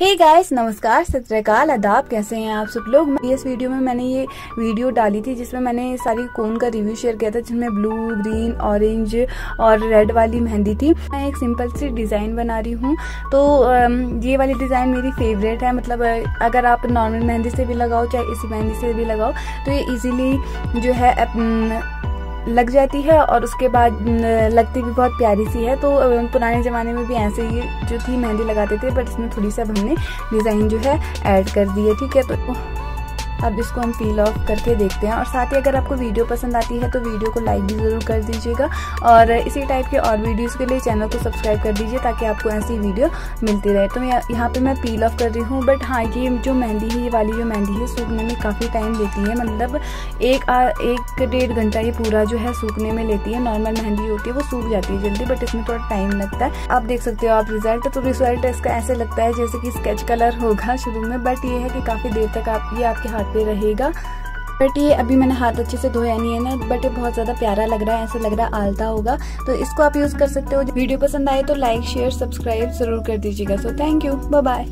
Hey guys नमस्कार सत्रकाल अदाब कैसे हैं आप सब लोग? इस वीडियो में मैंने ये वीडियो डाली थी जिसमें मैंने सारी कोन का रिव्यू शेयर किया था, जिसमें ब्लू ग्रीन ऑरेंज और रेड वाली मेहंदी थी। मैं एक सिंपल सी डिज़ाइन बना रही हूँ। तो ये वाली डिज़ाइन मेरी फेवरेट है। मतलब अगर आप नॉर्मल मेहंदी से भी लगाओ, चाहे इसी मेहंदी से भी लगाओ तो ये इजीली जो है लग जाती है और उसके बाद लगती भी बहुत प्यारी सी है। तो पुराने ज़माने में भी ऐसे ही जो थी मेहंदी लगाते थे, बट इसमें थोड़ी सा हमने डिज़ाइन जो है ऐड कर दी है, ठीक है? तो अब इसको हम पील ऑफ़ करके देखते हैं। और साथ ही अगर आपको वीडियो पसंद आती है तो वीडियो को लाइक भी ज़रूर कर दीजिएगा। और इसी टाइप के और वीडियोस के लिए चैनल को सब्सक्राइब कर दीजिए ताकि आपको ऐसी वीडियो मिलती रहे। तो यहाँ पे मैं पील ऑफ़ कर रही हूँ बट हाँ ये जो मेहंदी है ये वाली जो मेहंदी है सूखने में काफ़ी टाइम लेती है। मतलब एक आ, एक डेढ़ घंटा ये पूरा जो है सूखने में लेती है। नॉर्मल मेहंदी होती है वो सूख जाती है जल्दी बट इसमें थोड़ा टाइम लगता है। आप देख सकते हो आप रिज़ल्ट तो रिज़ल्ट इसका ऐसे लगता है जैसे कि स्केच कलर होगा शुरू में बट ये है कि काफ़ी देर तक आप ये आपके हाथ पे रहेगा। बट ये अभी मैंने हाथ अच्छे से धोया नहीं है ना बट ये बहुत ज़्यादा प्यारा लग रहा है, ऐसा लग रहा है आलता होगा। तो इसको आप यूज़ कर सकते हो। वीडियो पसंद आए तो लाइक शेयर सब्सक्राइब ज़रूर कर दीजिएगा। So thank you bye